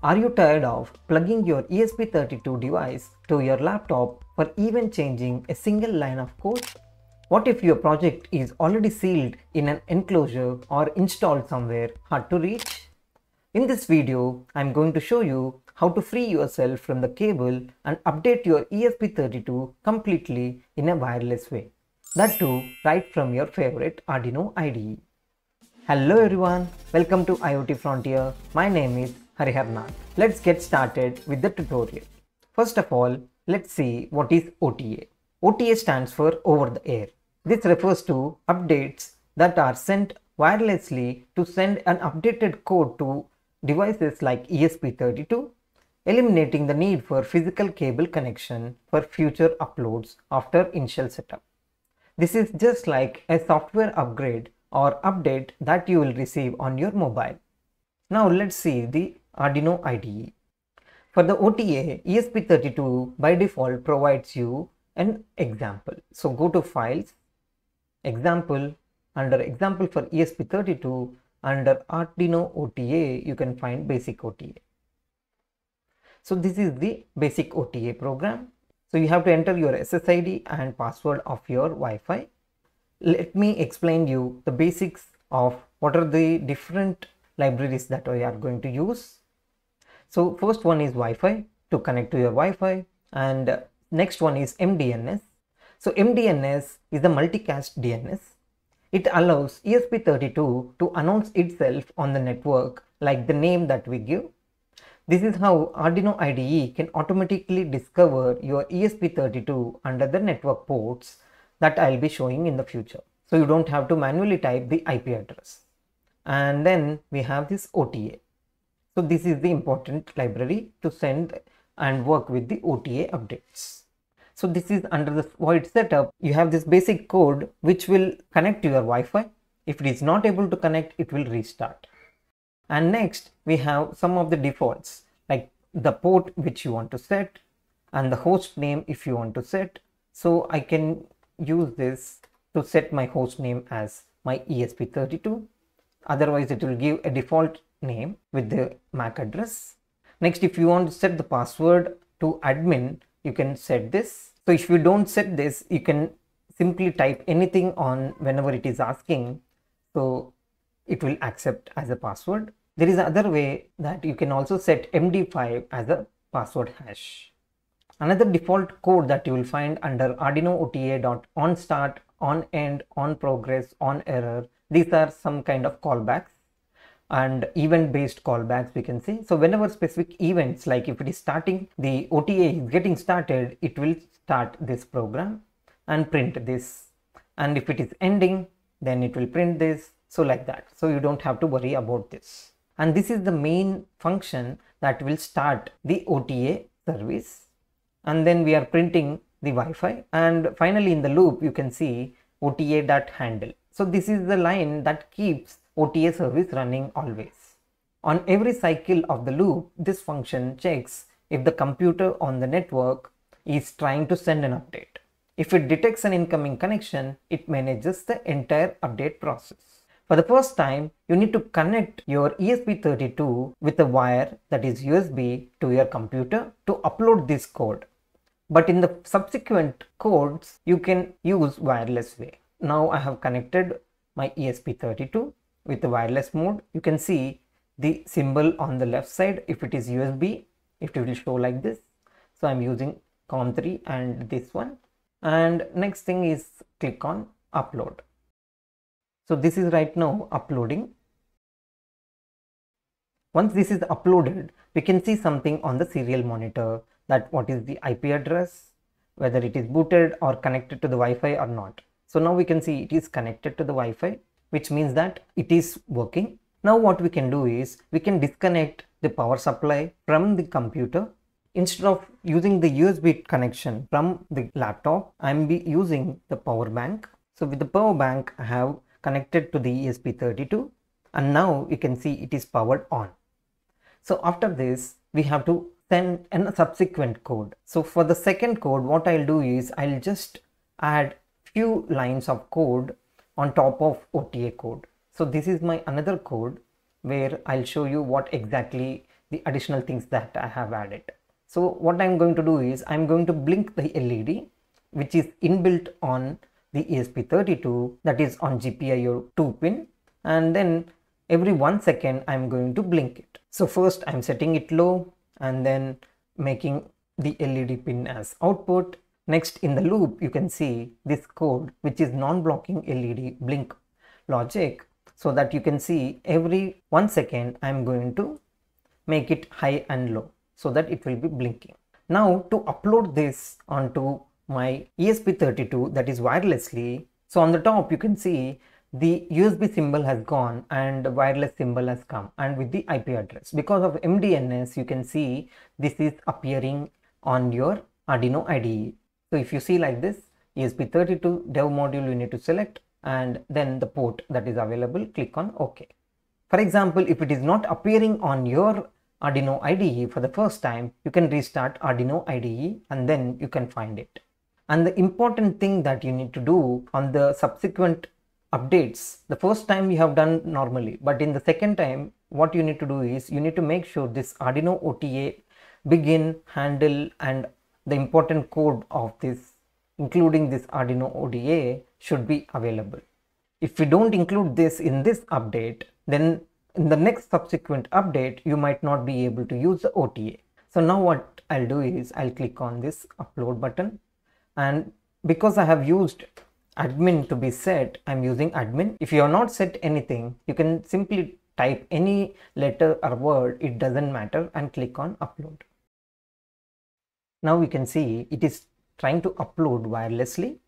Are you tired of plugging your ESP32 device to your laptop for even changing a single line of code? What if your project is already sealed in an enclosure or installed somewhere hard to reach? In this video, I'm going to show you how to free yourself from the cable and update your ESP32 completely in a wireless way. That too, right from your favorite Arduino IDE. Hello everyone, welcome to IoT Frontier. My name is Let's get started with the tutorial. First of all, let's see what is OTA. OTA stands for over the air. This refers to updates that are sent wirelessly to send an updated code to devices like ESP32, eliminating the need for physical cable connection for future uploads after initial setup. This is just like a software upgrade or update that you will receive on your mobile. Now let's see the Arduino IDE. For the OTA, ESP32 by default provides you an example. So go to files, example, under example for ESP32, under Arduino OTA, you can find basic OTA. So this is the basic OTA program. So you have to enter your SSID and password of your Wi-Fi let me explain you the basics of what are the different libraries that we are going to use. So first one is Wi-Fi to connect to your Wi-Fi and next one is MDNS. So MDNS is the multicast DNS. It allows ESP32 to announce itself on the network like the name that we give. This is how Arduino IDE can automatically discover your ESP32 under the network ports that I'll be showing in the future. So you don't have to manually type the IP address. And then we have this OTA. So this is the important library to send and work with the OTA updates. So this is under the void setup. You have this basic code which will connect to your Wi-Fi. If it is not able to connect, it will restart. And next we have some of the defaults like the port which you want to set and the host name if you want to set. So I can use this to set my host name as my ESP32. Otherwise, it will give a default name with the MAC address. Next, if you want to set the password to admin, you can set this. So if you don't set this, you can simply type anything on whenever it is asking. So it will accept as a password. There is another way that you can also set MD5 as a password hash. Another default code that you will find under Arduino OTA on start, on end, on progress, on error. These are some kind of callbacks and event based callbacks we can say. So whenever specific events like if it is starting the OTA is getting started, it will start this program and print this. And if it is ending, then it will print this. So like that. So you don't have to worry about this. And this is the main function that will start the OTA service and then we are printing the Wi-Fi and finally in the loop you can see OTA.handle. So this is the line that keeps OTA service running always. On every cycle of the loop, this function checks if the computer on the network is trying to send an update. If it detects an incoming connection, it manages the entire update process. For the first time, you need to connect your ESP32 with a wire that is USB to your computer to upload this code. But in the subsequent codes, you can use wireless way. Now I have connected my ESP32 with the wireless mode. You can see the symbol on the left side if it is USB, it will show like this. So I'm using COM3 and this one. And next thing is click on upload. So this is right now uploading. Once this is uploaded, we can see something on the serial monitor that what is the IP address, whether it is booted or connected to the Wi-Fi or not. So now we can see it is connected to the Wi-Fi, which means that it is working. Now what we can do is we can disconnect the power supply from the computer. Instead of using the USB connection from the laptop, I'm using the power bank. So with the power bank, I have connected to the ESP32 and now you can see it is powered on. So after this, we have to send a subsequent code. So for the second code, what I'll do is I'll just add few lines of code on top of OTA code. So this is my another code where I'll show you what exactly the additional things that I have added. So what I'm going to do is I'm going to blink the LED which is inbuilt on the ESP32 that is on GPIO 2 pin and then every one second I'm going to blink it. So first I'm setting it low and then making the LED pin as output. Next in the loop you can see this code which is non-blocking LED blink logic so that you can see every one second I'm going to make it high and low so that it will be blinking. Now to upload this onto my ESP32 that is wirelessly. So on the top you can see the USB symbol has gone and the wireless symbol has come and with the IP address. Because of MDNS you can see this is appearing on your Arduino IDE. So if you see like this ESP32 dev module you need to select and then the port that is available click on OK. For example if it is not appearing on your Arduino IDE for the first time you can restart Arduino IDE and then you can find it. And the important thing that you need to do on the subsequent updates, the first time you have done normally, but in the second time, what you need to do is you need to make sure this Arduino OTA begin, handle, and the important code of this, including this Arduino OTA, should be available. If we don't include this in this update, then in the next subsequent update, you might not be able to use the OTA. So now what I'll do is I'll click on this upload button and because I have used admin to be set I'm using admin if you have not set anything you can simply type any letter or word it doesn't matter and click on upload now we can see it is trying to upload wirelessly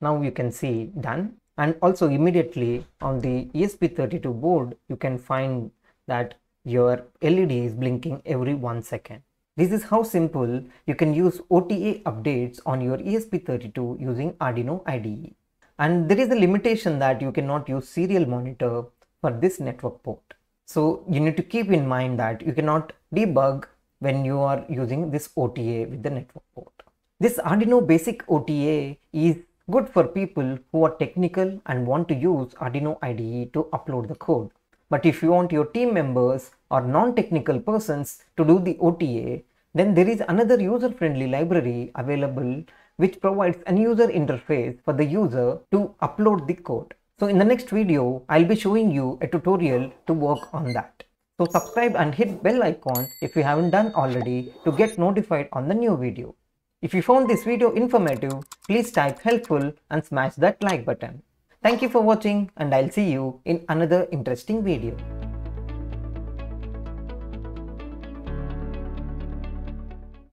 now you can see done and also immediately on the ESP32 board you can find that your LED is blinking every one second this is how simple you can use OTA updates on your ESP32 using Arduino IDE. And there is a limitation that you cannot use serial monitor for this network port. So you need to keep in mind that you cannot debug when you are using this OTA with the network port. This Arduino basic OTA is good for people who are technical and want to use Arduino IDE to upload the code. But if you want your team members or non-technical persons to do the OTA, then there is another user-friendly library available which provides a user interface for the user to upload the code. So in the next video, I'll be showing you a tutorial to work on that. So subscribe and hit bell icon if you haven't done already to get notified on the new video. If you found this video informative, please type helpful and smash that like button. Thank you for watching and I'll see you in another interesting video.